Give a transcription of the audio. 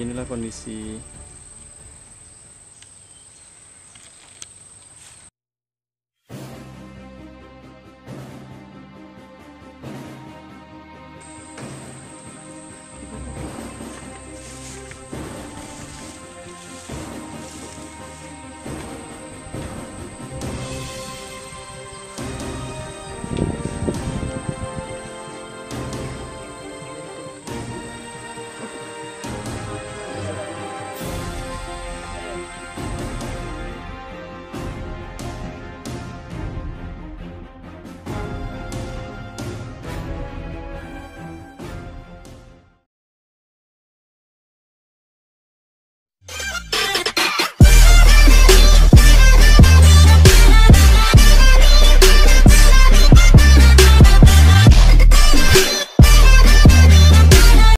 beginilah kondisi